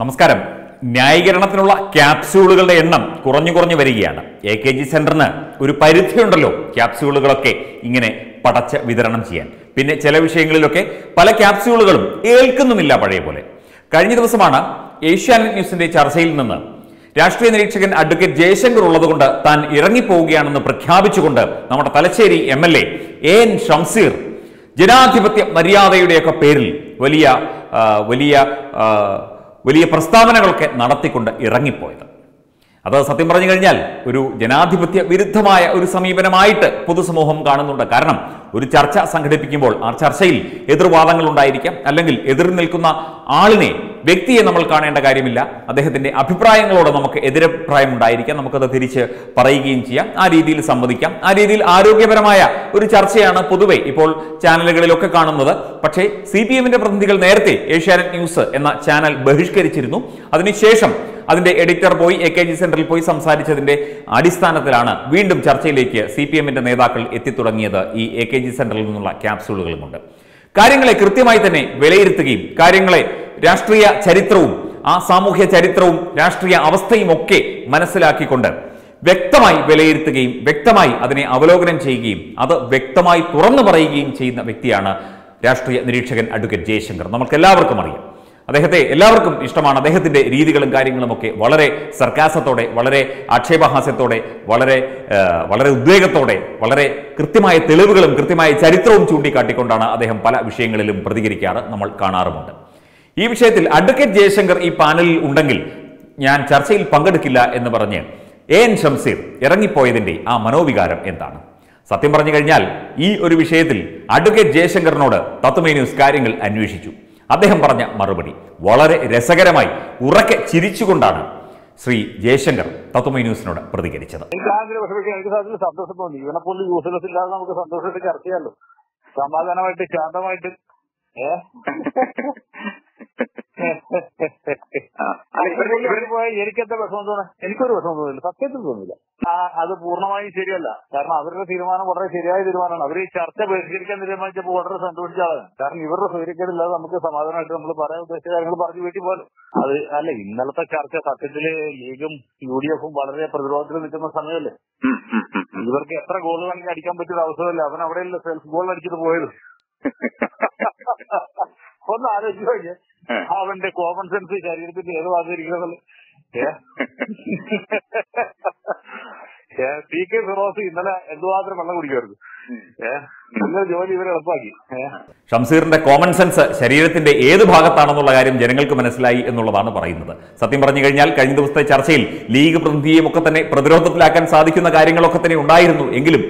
നമസ്കാരം. ന്യായീകരണത്തിനുള്ള ക്യാപ്സ്യൂളുകളുടെ എണ്ണം കുറഞ്ഞു കുറഞ്ഞു വരികയാണ്. എ കെ ജി സെന്ററിന് ഒരു പരിധിയുണ്ടല്ലോ ക്യാപ്സ്യൂളുകളൊക്കെ ഇങ്ങനെ പടച്ച് വിതരണം ചെയ്യാൻ. പിന്നെ ചില വിഷയങ്ങളിലൊക്കെ പല ക്യാപ്സ്യൂളുകളും ഏൽക്കുന്നുമില്ല പഴയ പോലെ. കഴിഞ്ഞ ദിവസമാണ് ഏഷ്യാനെറ്റ് ന്യൂസിന്റെ ചർച്ചയിൽ നിന്ന് രാഷ്ട്രീയ നിരീക്ഷകൻ അഡ്വക്കേറ്റ് ജയശങ്കർ ഉള്ളതുകൊണ്ട് താൻ ഇറങ്ങിപ്പോവുകയാണെന്ന് പ്രഖ്യാപിച്ചുകൊണ്ട് നമ്മുടെ Thalassery M L A N Shamseer ജനാധിപത്യ മര്യാദയുടെയൊക്കെ പേരിൽ വലിയ വലിയ വലിയ പ്രസ്താവനകളൊക്കെ നടത്തിക്കൊണ്ട് ഇറങ്ങിപ്പോയത്. അത് സത്യം പറഞ്ഞു കഴിഞ്ഞാൽ ഒരു ജനാധിപത്യ വിരുദ്ധമായ ഒരു സമീപനമായിട്ട് പൊതുസമൂഹം കാണുന്നുണ്ട്. കാരണം ഒരു ചർച്ച സംഘടിപ്പിക്കുമ്പോൾ ആ ചർച്ചയിൽ എതിർവാദങ്ങൾ ഉണ്ടായിരിക്കാം അല്ലെങ്കിൽ എതിർ നിൽക്കുന്ന ആളിനെ വ്യക്തിയെ നമ്മൾ കാണേണ്ട കാര്യമില്ല. അദ്ദേഹത്തിന്റെ അഭിപ്രായങ്ങളോട് നമുക്ക് എതിരഭിപ്രായം ഉണ്ടായിരിക്കാം നമുക്കത് തിരിച്ച് പറയുകയും ചെയ്യാം. ആ രീതിയിൽ സംവദിക്കാം. ആ രീതിയിൽ ആരോഗ്യപരമായ ഒരു ചർച്ചയാണ് പൊതുവെ ഇപ്പോൾ ചാനലുകളിലൊക്കെ കാണുന്നത്. പക്ഷേ സി പി എമ്മിന്റെ പ്രതിനിധികൾ നേരത്തെ ഏഷ്യാനെറ്റ് ന്യൂസ് എന്ന ചാനൽ ബഹിഷ്കരിച്ചിരുന്നു. അതിനുശേഷം അതിന്റെ എഡിറ്റർ പോയി എ കെ ജി സെന്ററിൽ പോയി സംസാരിച്ചതിന്റെ അടിസ്ഥാനത്തിലാണ് വീണ്ടും ചർച്ചയിലേക്ക് സി പി എമ്മിന്റെ നേതാക്കൾ എത്തിത്തുടങ്ങിയത് ഈ എ കെ ജി സെന്ററിൽ നിന്നുള്ള ക്യാപ്സൂളുകളുമുണ്ട് കാര്യങ്ങളെ കൃത്യമായി തന്നെ വിലയിരുത്തുകയും കാര്യങ്ങളെ രാഷ്ട്രീയ ചരിത്രവും ആ സാമൂഹ്യ ചരിത്രവും രാഷ്ട്രീയ അവസ്ഥയും ഒക്കെ മനസ്സിലാക്കിക്കൊണ്ട് വ്യക്തമായി വിലയിരുത്തുകയും വ്യക്തമായി അതിനെ അവലോകനം ചെയ്യുകയും അത് വ്യക്തമായി തുറന്നു പറയുകയും ചെയ്യുന്ന വ്യക്തിയാണ് രാഷ്ട്രീയ നിരീക്ഷകൻ അഡ്വക്കേറ്റ് ജയശങ്കർ. നമുക്ക് എല്ലാവർക്കും അറിയാം. അദ്ദേഹത്തെ എല്ലാവർക്കും ഇഷ്ടമാണ്. അദ്ദേഹത്തിന്റെ രീതികളും കാര്യങ്ങളും ഒക്കെ വളരെ സർക്കാസത്തോടെ വളരെ ആക്ഷേപഹാസ്യത്തോടെ വളരെ വളരെ ഉദ്വേഗത്തോടെ വളരെ കൃത്യമായ തെളിവുകളും കൃത്യമായ ചരിത്രവും ചൂണ്ടിക്കാട്ടിക്കൊണ്ടാണ് അദ്ദേഹം പല വിഷയങ്ങളിലും പ്രതികരിക്കാറ്. നമ്മൾ കാണാറുമുണ്ട്. ഈ വിഷയത്തിൽ അഡ്വക്കേറ്റ് ജയശങ്കർ ഈ പാനലിൽ ഉണ്ടെങ്കിൽ ഞാൻ ചർച്ചയിൽ പങ്കെടുക്കില്ല എന്ന് പറഞ്ഞ് എ എൻ ഷംസീർ ഇറങ്ങിപ്പോയതിന്റെ ആ മനോവികാരം എന്താണ്? സത്യം പറഞ്ഞു കഴിഞ്ഞാൽ ഈ ഒരു വിഷയത്തിൽ അഡ്വക്കേറ്റ് ജയശങ്കറിനോട് തത്വമേ ന്യൂസ് കാര്യങ്ങൾ അന്വേഷിച്ചു. അദ്ദേഹം പറഞ്ഞ മറുപടി വളരെ രസകരമായി ഉറക്കെ ചിരിച്ചുകൊണ്ടാണ് ശ്രീ ജയശങ്കർ തത്വമേ ന്യൂസിനോട് പ്രതികരിച്ചത്. സമാധാനമായിട്ട് ശാന്തമായിട്ട്. എനിക്കെന്താ വിഷമം തോന്നുന്നത്? എനിക്കൊരു വിഷമം തോന്നില്ല. സത്യത്തിൽ തോന്നില്ല. അത് പൂർണമായും ശരിയല്ല. കാരണം അവരുടെ തീരുമാനം വളരെ ശരിയായ തീരുമാനമാണ്. അവർ ഈ ചർച്ച ബഹിഷ്കരിക്കാൻ തീരുമാനിച്ചപ്പോൾ വളരെ സന്തോഷിച്ച ആളാണ്. കാരണം ഇവരുടെ സൗകര്യക്കേടില്ലാതെ നമുക്ക് സമാധാനമായിട്ട് നമ്മൾ പറയാൻ ഉദ്ദേശിച്ച കാര്യങ്ങൾ പറഞ്ഞു വീട്ടിൽ പോലും അത് അല്ല ഇന്നലത്തെ ചർച്ച സത്യത്തിൽ ലീഗും യു ഡി എഫും വളരെ പ്രതിരോധത്തിൽ നിൽക്കുന്ന സമയമല്ലേ? ഇവർക്ക് എത്ര ഗോൾ വേണമെങ്കിൽ അടിക്കാൻ പറ്റിയ അവസരമല്ല? അവൻ അവിടെയല്ല സെൽഫ് ഗോൾ അടിച്ചിട്ട് പോയത്? ഒന്ന് ആലോചിച്ചു അവന്റെ കോമൺ സെൻസ് ശരീരത്തിന്റെ ഏത് ഭാഗത്തിരിക്കുന്നത് പി കെ ഫിറോസ് ഇന്നലെ എന്തുമാത്രം വെള്ളം കുടിക്കുമായിരുന്നു. ഏ ഇന്നലെ ജോലി ഇവരെ എളുപ്പമാക്കി ഷംസീറിന്റെ കോമൺ സെൻസ് ശരീരത്തിന്റെ ഏത് ഭാഗത്താണെന്നുള്ള കാര്യം ജനങ്ങൾക്ക് മനസ്സിലായി എന്നുള്ളതാണ് പറയുന്നത്. സത്യം പറഞ്ഞു കഴിഞ്ഞാൽ കഴിഞ്ഞ ദിവസത്തെ ചർച്ചയിൽ ലീഗ് പ്രതിനിധിയെയും ഒക്കെ തന്നെ പ്രതിരോധത്തിലാക്കാൻ സാധിക്കുന്ന കാര്യങ്ങളൊക്കെ തന്നെ ഉണ്ടായിരുന്നു. എങ്കിലും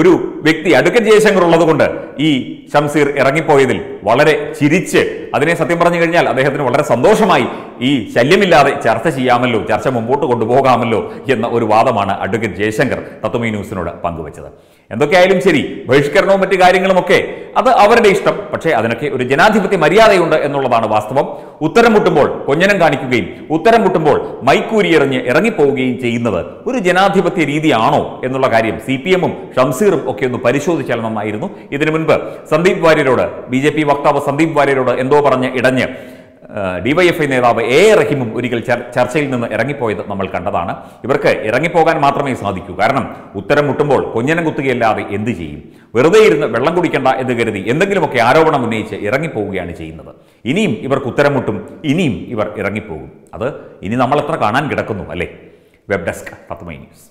ഒരു വ്യക്തി അടുക്കൻ ജയശങ്കർ ഉള്ളതുകൊണ്ട് ഈ ഷംസീർ ഇറങ്ങിപ്പോയതിൽ വളരെ ചിരിച്ച് അതിനെ സത്യം പറഞ്ഞു കഴിഞ്ഞാൽ അദ്ദേഹത്തിന് വളരെ സന്തോഷമായി ഈ ശല്യമില്ലാതെ ചർച്ച ചെയ്യാമല്ലോ ചർച്ച മുമ്പോട്ട് കൊണ്ടുപോകാമല്ലോ എന്ന ഒരു വാദമാണ് അഡ്വക്കേറ്റ് ജയശങ്കർ തത്വമീ ന്യൂസിനോട് പങ്കുവച്ചത്. എന്തൊക്കെയായാലും ശരി ബഹിഷ്കരണവും മറ്റു കാര്യങ്ങളുമൊക്കെ അത് അവരുടെ ഇഷ്ടം പക്ഷേ അതിനൊക്കെ ഒരു ജനാധിപത്യ മര്യാദയുണ്ട് എന്നുള്ളതാണ് വാസ്തവം. ഉത്തരം മുട്ടുമ്പോൾ കൊഞ്ഞനം കാണിക്കുകയും ഉത്തരം മുട്ടുമ്പോൾ മൈക്കൂരിയെറിഞ്ഞ് ഇറങ്ങിപ്പോവുകയും ചെയ്യുന്നത് ഒരു ജനാധിപത്യ രീതിയാണോ എന്നുള്ള കാര്യം സി പി എമ്മും ഷംസീറും ഒക്കെ ഒന്ന് പരിശോധിച്ചാൽ നന്നായിരുന്നു ഇതിനു മുൻപ് സന്ദീപ് വാര്യരോട് ബി ജെ പി വക്താവ് സന്ദീപ് വാര്യരോട് എന്തോ പറഞ്ഞ് ഇടഞ്ഞ് ഡിവൈഎഫ്ഐ നേതാവ് എ റഹീമും ഒരിക്കൽ ചർ- ചർച്ചയിൽ നിന്ന് ഇറങ്ങിപ്പോയത് നമ്മൾ കണ്ടതാണ്. ഇവർക്ക് ഇറങ്ങിപ്പോകാൻ മാത്രമേ സാധിക്കൂ. കാരണം ഉത്തരം മുട്ടുമ്പോൾ കൊഞ്ഞനം കുത്തുകയല്ലാതെ എന്ത് ചെയ്യും? വെറുതെ ഇരുന്ന് വെള്ളം കുടിക്കണ്ട എന്ന് കരുതി എന്തെങ്കിലുമൊക്കെ ആരോപണം ഉന്നയിച്ച് ഇറങ്ങിപ്പോവുകയാണ് ചെയ്യുന്നത്. ഇനിയും ഇവർക്ക് ഉത്തരം മുട്ടും ഇനിയും ഇവർ ഇറങ്ങിപ്പോകും. അത് ഇനി നമ്മൾ എത്ര കാണാൻ കിടക്കുന്നു അല്ലേ? വെബ് ഡെസ്ക് പത്തുമൈ ന്യൂസ്.